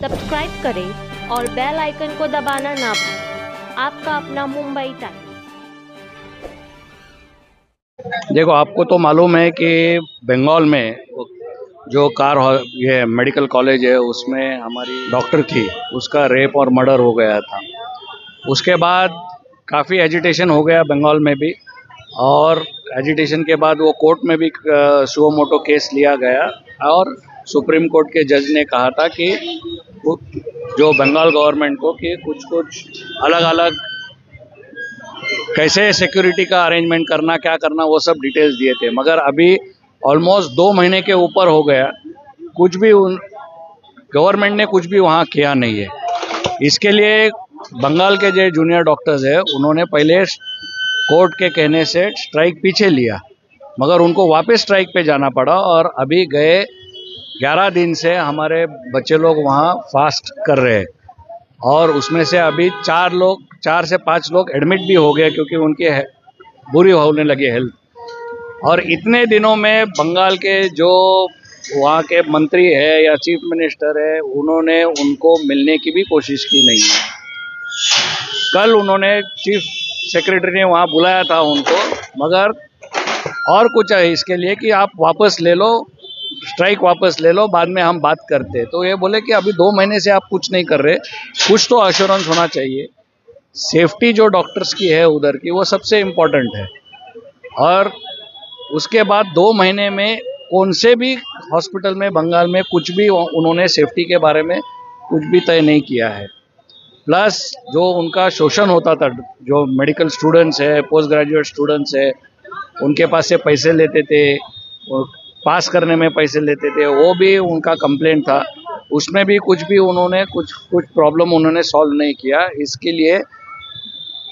Subscribe करें और bell icon को दबाना ना भूलें। आपका अपना मुंबई टाइम। देखो, आपको तो मालूम है कि बंगाल में जो कार ये मेडिकल कॉलेज है, उसमें हमारी डॉक्टर थी, उसका रेप और मर्डर हो गया था। उसके बाद काफ़ी एजिटेशन हो गया बंगाल में भी, और एजिटेशन के बाद वो कोर्ट में भी सुओ मोटो केस लिया गया, और सुप्रीम कोर्ट के जज ने कहा था कि जो बंगाल गवर्नमेंट को कि कुछ कुछ अलग अलग कैसे सिक्योरिटी का अरेंजमेंट करना, क्या करना, वो सब डिटेल्स दिए थे। मगर अभी ऑलमोस्ट दो महीने के ऊपर हो गया, कुछ भी उन गवर्नमेंट ने कुछ भी वहाँ किया नहीं है। इसके लिए बंगाल के जो जूनियर डॉक्टर्स है, उन्होंने पहले कोर्ट के कहने से स्ट्राइक पीछे लिया, मगर उनको वापस स्ट्राइक पे जाना पड़ा और अभी गए 11 दिन से हमारे बच्चे लोग वहाँ फास्ट कर रहे हैं। और उसमें से अभी चार लोग, चार से पाँच लोग एडमिट भी हो गए क्योंकि उनकी बुरी होने लगी हेल्थ और इतने दिनों में बंगाल के जो वहाँ के मंत्री है या चीफ मिनिस्टर है, उन्होंने उनको मिलने की भी कोशिश की नहीं है। कल उन्होंने चीफ सेक्रेटरी ने वहाँ बुलाया था उनको, मगर और कुछ है इसके लिए कि आप वापस ले लो स्ट्राइक वापस ले लो, बाद में हम बात करते तो ये बोले कि अभी दो महीने से आप कुछ नहीं कर रहे, कुछ तो अश्योरेंस होना चाहिए। सेफ्टी जो डॉक्टर्स की है उधर की, वो सबसे इम्पोर्टेंट है। और उसके बाद दो महीने में कौन से भी हॉस्पिटल में, बंगाल में कुछ भी उन्होंने सेफ्टी के बारे में कुछ भी तय नहीं किया है। प्लस जो उनका शोषण होता था, जो मेडिकल स्टूडेंट्स है पोस्ट ग्रेजुएट स्टूडेंट्स है, उनके पास से पैसे लेते थे पास करने में पैसे लेते थे, वो भी उनका कंप्लेंट था। उसमें भी कुछ भी उन्होंने, कुछ कुछ प्रॉब्लम उन्होंने सॉल्व नहीं किया। इसके लिए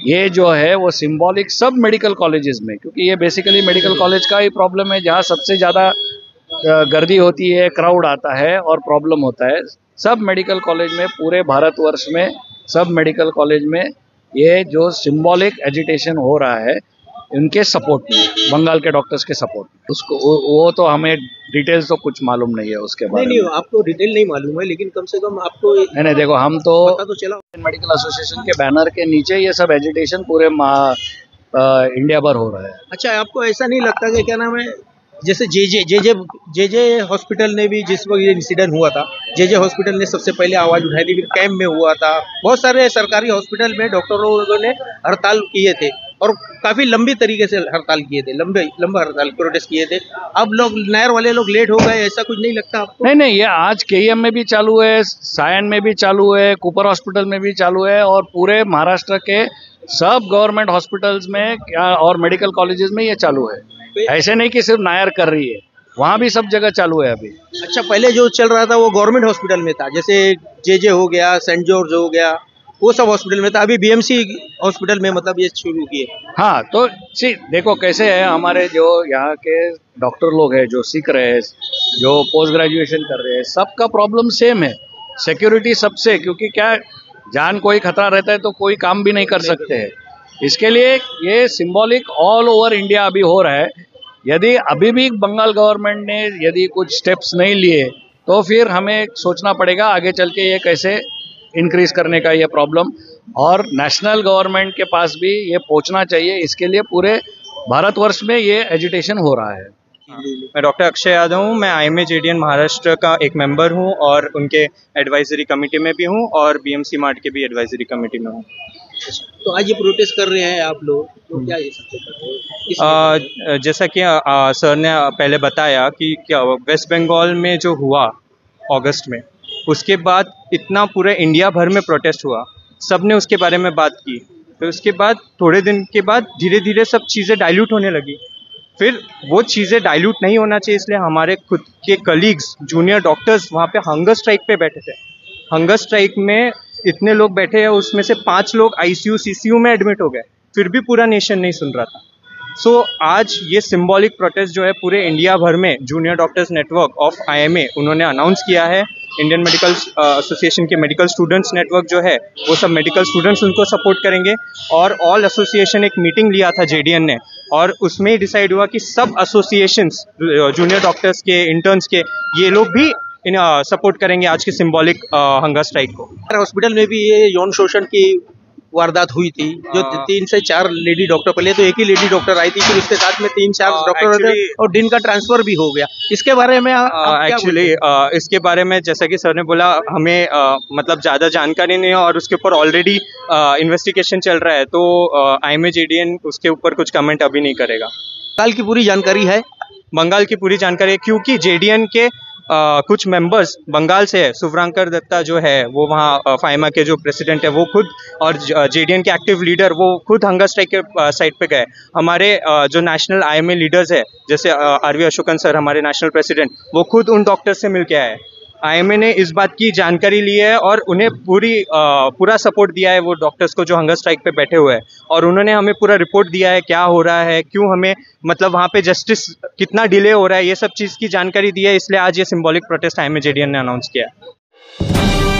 ये जो है, वो सिंबॉलिक सब मेडिकल कॉलेजेस में, क्योंकि ये बेसिकली मेडिकल कॉलेज का ही प्रॉब्लम है, जहाँ सबसे ज़्यादा गर्दी होती है क्राउड आता है और प्रॉब्लम होता है। सब मेडिकल कॉलेज में, पूरे भारतवर्ष में, सब मेडिकल कॉलेज में ये जो सिंबॉलिक एजिटेशन हो रहा है उनके सपोर्ट में बंगाल के डॉक्टर्स के सपोर्ट में। उसको वो, तो हमें डिटेल्स तो कुछ मालूम नहीं है उसके बारे नहीं में। नहीं आपको डिटेल नहीं मालूम है लेकिन कम से कम आपको नहीं नहीं देखो हम तो तो चला। मेडिकल एसोसिएशन के बैनर के नीचे ये सब एजिटेशन पूरे अ, इंडिया भर हो रहा है। अच्छा आपको ऐसा नहीं लगता कि क्या नाम है जैसे जे जे जे जे जे जे हॉस्पिटल ने भी जिस वक्त ये इंसिडेंट हुआ था जे जे हॉस्पिटल ने सबसे पहले आवाज़ उठाई थी फिर कैंप में हुआ था। बहुत सारे सरकारी हॉस्पिटल में डॉक्टरों ने हड़ताल किए थे। और काफ़ी लंबी तरीके से हड़ताल किए थे लंबे लंबा हड़ताल प्रोटेस्ट किए थे। अब लोग नायर वाले लोग लेट हो गए ऐसा कुछ नहीं लगता आपको? नहीं नहीं ये आज के में भी चालू है सायन में भी चालू है कुपर हॉस्पिटल में भी चालू है और पूरे महाराष्ट्र के सब गवर्नमेंट हॉस्पिटल्स में और मेडिकल कॉलेजेस में ये चालू है। ऐसे नहीं कि सिर्फ़ नायर कर रही है वहाँ भी सब जगह चालू है अभी। अच्छा पहले जो चल रहा था वो गवर्नमेंट हॉस्पिटल में था जैसे जे जे हो गया सेंट जॉर्ज हो गया वो सब हॉस्पिटल में था। अभी बीएमसी हॉस्पिटल में मतलब ये शुरू किए। हाँ तो सी देखो कैसे है हमारे जो यहाँ के डॉक्टर लोग हैं जो सीख रहे हैं जो पोस्ट ग्रेजुएशन कर रहे हैं सबका प्रॉब्लम सेम है। सिक्योरिटी सबसे क्योंकि क्या जान कोई खतरा रहता है तो कोई काम भी नहीं कर सकते हैं। इसके लिए ये सिंबॉलिक ऑल ओवर इंडिया अभी हो रहा है। यदि अभी भी बंगाल गवर्नमेंट ने यदि कुछ स्टेप्स नहीं लिए तो फिर हमें सोचना पड़ेगा आगे चल के ये कैसे इंक्रीज करने का ये प्रॉब्लम और नेशनल गवर्नमेंट के पास भी ये पहुँचना चाहिए. इसके लिए पूरे भारतवर्ष में ये एजुटेशन हो रहा है. मैं डॉक्टर अक्षय यादव हूँ. मैं आई एम महाराष्ट्र का एक मेंबर हूँ और उनके एडवाइजरी कमेटी में भी हूँ और बीएमसी मार्ट के भी एडवाइजरी कमेटी में हूँ. तो आज ये प्रोटेस्ट कर रहे हैं आप लोग. तो क्या ये हो? अ, जैसा कि अ, सर ने पहले बताया कि क्या वेस्ट बंगाल में जो हुआ अगस्त में उसके बाद इतना पूरे इंडिया भर में प्रोटेस्ट हुआ। सबने उसके बारे में बात की। फिर उसके बाद, थोड़े दिन के बाद धीरे धीरे सब चीज़ें डाइल्यूट होने लगी। फिर वो चीज़ें डाइल्यूट नहीं होना चाहिए, इसलिए हमारे खुद के कलीग्स जूनियर डॉक्टर्स वहाँ पे हंगर स्ट्राइक पे बैठे थे। हंगर स्ट्राइक में इतने लोग बैठे हैं, उसमें से पाँच लोग आईसीयू सीसीयू में एडमिट हो गए। फिर भी पूरा नेशन नहीं सुन रहा था। सो so, आज ये सिंबॉलिक प्रोटेस्ट जो है पूरे इंडिया भर में junior doctors network of IMA उन्होंने अनाउंस किया है। इंडियन मेडिकल एसोसिएशन के मेडिकल स्टूडेंट्स नेटवर्क जो है वो सब मेडिकल स्टूडेंट्स उनको सपोर्ट करेंगे। और ऑल एसोसिएशन एक मीटिंग लिया था जेडीएन ने। और उसमें डिसाइड हुआ कि सब एसोसिएशंस जूनियर डॉक्टर्स के इंटर्न्स के ये लोग भी इन सपोर्ट करेंगे आज के सिंबॉलिक हंगर स्ट्राइक को। हॉस्पिटल में भी ये यौन शोषण की वारदात हुई थी जो हाँ। तीन से चार लेडी डॉक्टर पहले तो एक ही लेडी डॉक्टर आई थी फिर उसके साथ में तीन चार हाँ, डॉक्टर होते और दिन का ट्रांसफ़र भी हो गया। इसके बारे में एक्चुअली इसके बारे में जैसा कि सर ने बोला हमें uh, मतलब ज़्यादा जानकारी नहीं है और उसके ऊपर ऑलरेडी इन्वेस्टिगेशन चल रहा है तो आई एम एन उसके ऊपर कुछ कमेंट अभी नहीं करेगा। बंगाल की पूरी जानकारी है? बंगाल की पूरी जानकारी है क्योंकि जेडीएन के अ, कुछ मेंबर्स बंगाल से है। शुभ्रांकर दत्ता जो है वो वहाँ फाइमा के जो प्रेसिडेंट है वो खुद और जेडीएन के एक्टिव लीडर वो खुद हंगर स्ट्राइक के साइड पे गए। हमारे आ, जो नेशनल आईएमए लीडर्स है जैसे आरवी अशोकन सर हमारे नेशनल प्रेसिडेंट वो खुद उन डॉक्टर से मिल के आए। आईएमए ने इस बात की जानकारी ली है और उन्हें पूरी आ, पूरा सपोर्ट दिया है वो डॉक्टर्स को जो हंगर स्ट्राइक पे बैठे हुए हैं। और उन्होंने हमें पूरा रिपोर्ट दिया है क्या हो रहा है क्यों हमें मतलब वहाँ पे जस्टिस कितना डिले हो रहा है ये सब चीज़ की जानकारी दी है इसलिए आज ये सिम्बॉलिक प्रोटेस्ट आई एम ने अनाउंस किया है।